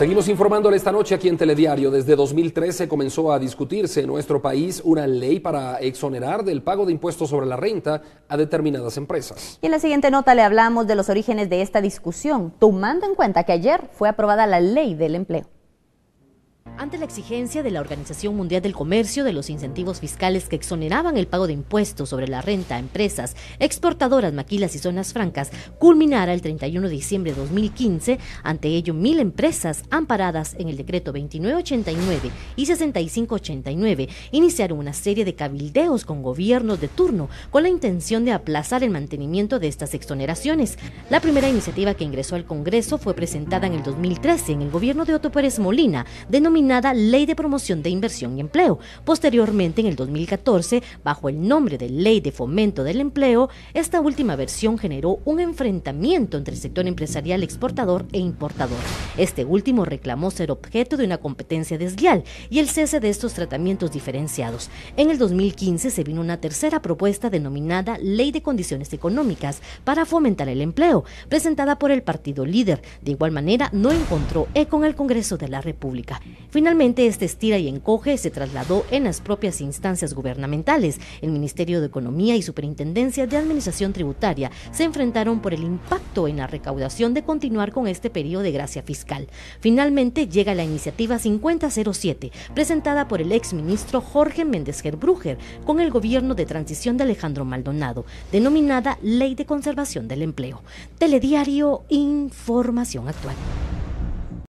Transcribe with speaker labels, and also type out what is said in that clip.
Speaker 1: Seguimos informándole esta noche aquí en Telediario. Desde 2013 comenzó a discutirse en nuestro país una ley para exonerar del pago de impuestos sobre la renta a determinadas empresas.
Speaker 2: Y en la siguiente nota le hablamos de los orígenes de esta discusión, tomando en cuenta que ayer fue aprobada la ley del empleo.
Speaker 3: Ante la exigencia de la Organización Mundial del Comercio de los incentivos fiscales que exoneraban el pago de impuestos sobre la renta a empresas exportadoras, maquilas y zonas francas, culminara el 31 de diciembre de 2015, ante ello mil empresas amparadas en el decreto 2989 y 6589 iniciaron una serie de cabildeos con gobiernos de turno con la intención de aplazar el mantenimiento de estas exoneraciones. La primera iniciativa que ingresó al Congreso fue presentada en el 2013 en el gobierno de Otto Pérez Molina, denominada Ley de Promoción de Inversión y Empleo. Posteriormente, en el 2014, bajo el nombre de Ley de Fomento del Empleo, esta última versión generó un enfrentamiento entre el sector empresarial exportador e importador. Este último reclamó ser objeto de una competencia desleal y el cese de estos tratamientos diferenciados. En el 2015 se vino una tercera propuesta denominada Ley de Condiciones Económicas para fomentar el empleo, presentada por el partido líder. De igual manera, no encontró eco en el Congreso de la República. Finalmente, este estira y encoge se trasladó en las propias instancias gubernamentales. El Ministerio de Economía y Superintendencia de Administración Tributaria se enfrentaron por el impacto en la recaudación de continuar con este periodo de gracia fiscal. Finalmente llega la iniciativa 5007, presentada por el exministro Jorge Méndez Gerbruger con el gobierno de transición de Alejandro Maldonado, denominada Ley de Conservación del Empleo. Telediario Información Actual.